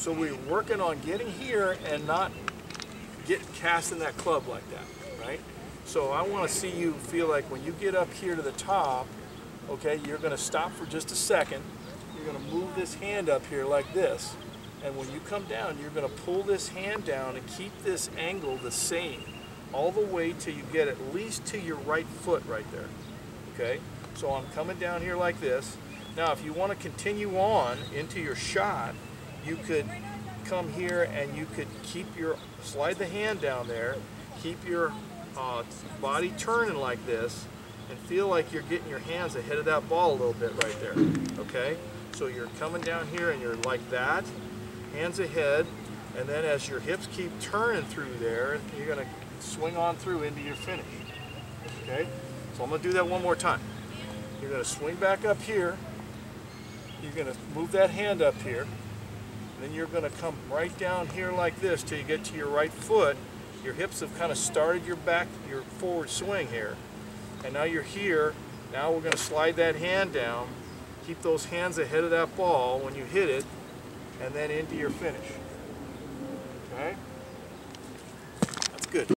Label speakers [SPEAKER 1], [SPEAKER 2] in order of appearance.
[SPEAKER 1] So we're working on getting here and not get casting that club like that, right? So I want to see you feel like when you get up here to the top, okay, you're going to stop for just a second. You're going to move this hand up here like this. And when you come down, you're going to pull this hand down and keep this angle the same all the way till you get at least to your right foot right there. Okay? So I'm coming down here like this. Now if you want to continue on into your shot, you could come here and you could keep your, slide the hand down there, keep your uh, body turning like this, and feel like you're getting your hands ahead of that ball a little bit right there, okay? So you're coming down here and you're like that, hands ahead, and then as your hips keep turning through there, you're gonna swing on through into your finish, okay? So I'm gonna do that one more time. You're gonna swing back up here, you're gonna move that hand up here, then you're going to come right down here like this till you get to your right foot. Your hips have kind of started your back, your forward swing here. And now you're here. Now we're going to slide that hand down. Keep those hands ahead of that ball when you hit it, and then into your finish.